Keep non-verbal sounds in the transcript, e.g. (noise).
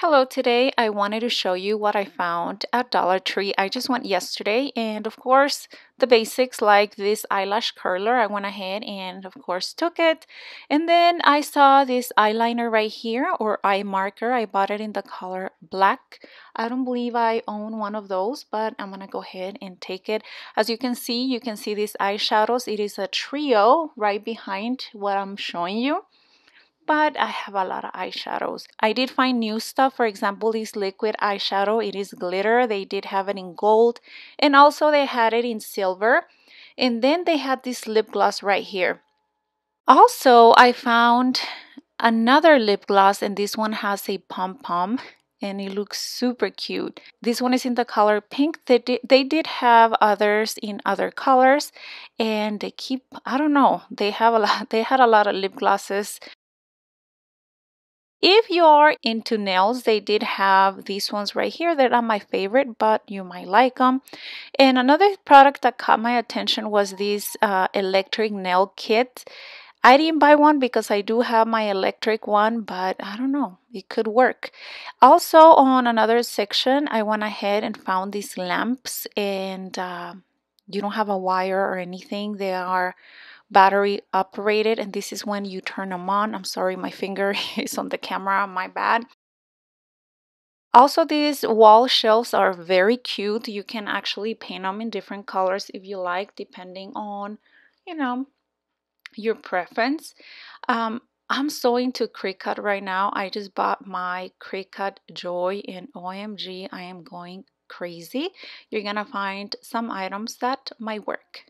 Hello, today I wanted to show you what I found at Dollar Tree. I just went yesterday and of course the basics like this eyelash curler I went ahead and of course took it and then I saw this eyeliner right here or eye marker. I bought it in the color black. I don't believe I own one of those but I'm gonna go ahead and take it. As you can see you can see these eyeshadows. It is a trio right behind what I'm showing you but I have a lot of eyeshadows. I did find new stuff. For example, this liquid eyeshadow, it is glitter. They did have it in gold and also they had it in silver. And then they had this lip gloss right here. Also, I found another lip gloss and this one has a pom-pom and it looks super cute. This one is in the color pink. They did, they did have others in other colors and they keep, I don't know, they have a lot, (laughs) they had a lot of lip glosses if you're into nails, they did have these ones right here that are my favorite, but you might like them. And another product that caught my attention was this uh, electric nail kit. I didn't buy one because I do have my electric one, but I don't know, it could work. Also, on another section, I went ahead and found these lamps, and uh, you don't have a wire or anything. They are battery operated and this is when you turn them on i'm sorry my finger (laughs) is on the camera my bad also these wall shelves are very cute you can actually paint them in different colors if you like depending on you know your preference um, I'm so into Cricut right now. I just bought my Cricut Joy and OMG, I am going crazy. You're gonna find some items that might work.